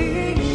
see